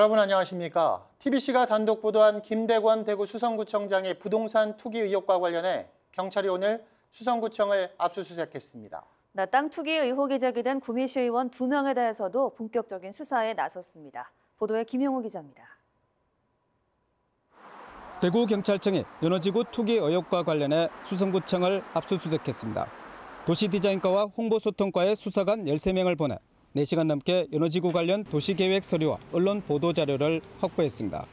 여러분 안녕하십니까? TBC가 단독 보도한 김대권 대구 수성구청장의 부동산 투기 의혹과 관련해 경찰이 오늘 수성구청을 압수수색했습니다. 나땅 투기 의혹이 제기된 구미시 의원 두 명에 대해서도 본격적인 수사에 나섰습니다. 보도에 김용호 기자입니다. 대구경찰청이 연호지구 투기 의혹과 관련해 수성구청을 압수수색했습니다. 도시디자인과와 홍보소통과의 수사관 13명을 보내 4시간 넘게 연호지구 관련 도시계획 서류와 언론 보도 자료를 확보했습니다.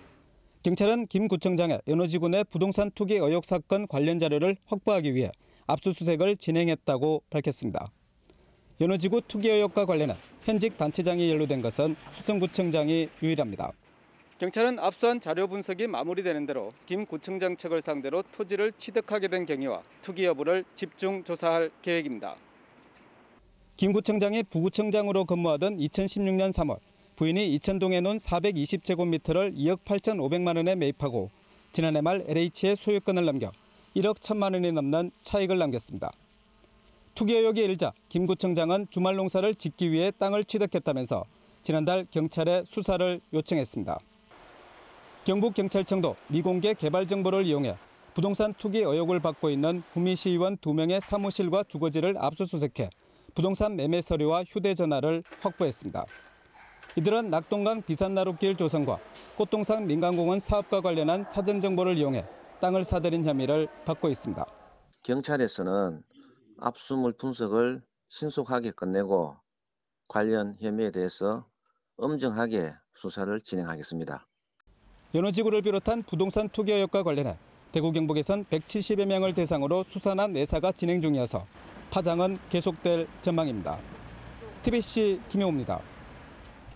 경찰은 김 구청장의 연호지구 내 부동산 투기 의혹 사건 관련 자료를 확보하기 위해 압수수색을 진행했다고 밝혔습니다. 연호지구 투기 의혹과 관련해 현직 단체장이 연루된 것은 수성구청장이 유일합니다. 경찰은 앞선 자료 분석이 마무리되는 대로 김 구청장 측을 상대로 토지를 취득하게 된 경위와 투기 여부를 집중 조사할 계획입니다. 김 구청장이 부구청장으로 근무하던 2016년 3월 부인이 이천동에 놓은 420제곱미터를 2억 8천5백만 원에 매입하고 지난해 말 LH에 소유권을 넘겨 1억 1천만 원이 넘는 차익을 남겼습니다. 투기 의혹이 일자 김 구청장은 주말 농사를 짓기 위해 땅을 취득했다면서 지난달 경찰에 수사를 요청했습니다. 경북경찰청도 미공개 개발 정보를 이용해 부동산 투기 의혹을 받고 있는 구미시의원 2명의 사무실과 주거지를 압수수색해 부동산 매매 서류와 휴대전화를 확보했습니다. 이들은 낙동강 비산나루길 조성과 꽃동산 민간공원 사업과 관련한 사전 정보를 이용해 땅을 사들인 혐의를 받고 있습니다. 경찰에서는 압수물 분석을 신속하게 끝내고 관련 혐의에 대해서 엄정하게 수사를 진행하겠습니다. 연호지구를 비롯한 부동산 투기 의혹과 관련해 대구 경북에선 170여 명을 대상으로 수사나 내사가 진행 중이어서 파장은 계속될 전망입니다. TBC 김용호입니다.